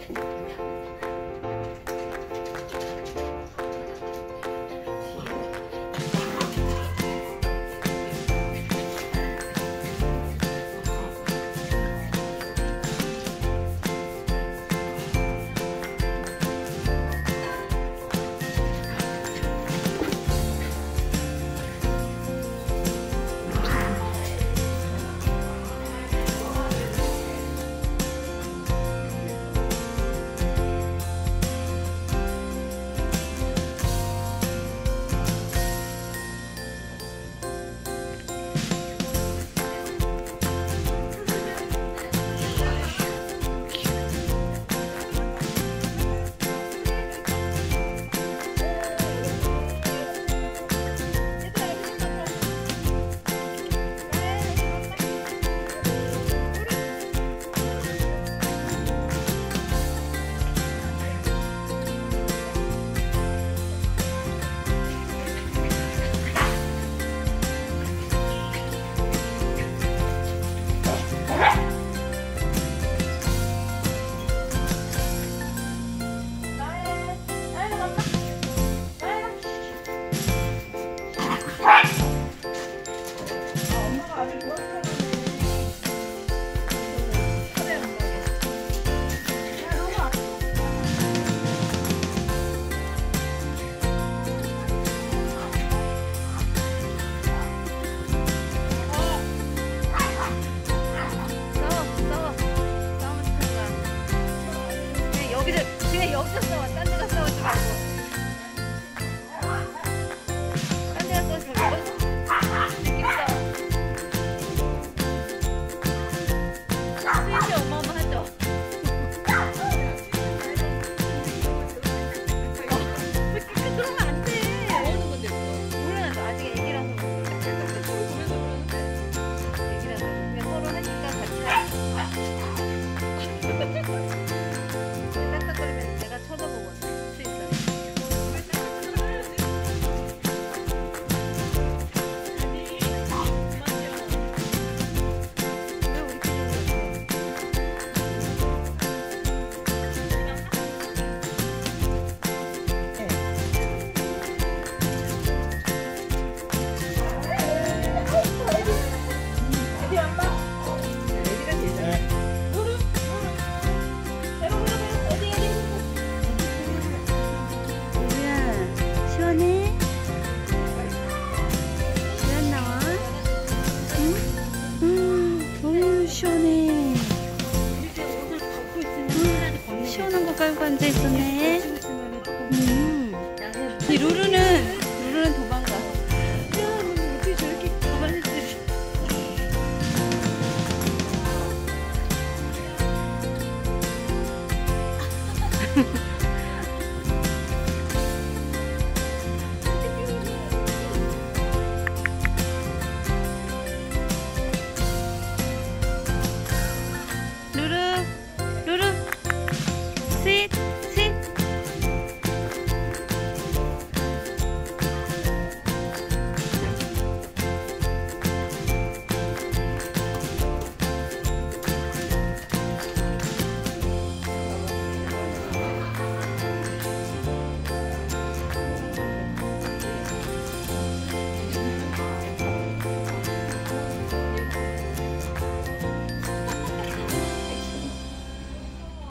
やった! 그래 그냥 여기서 싸워 딴 데서 싸우지 말고. 깔고 앉아있었네 음. 이 루루는 루루는 도망가 어떻게 저렇게 도망했지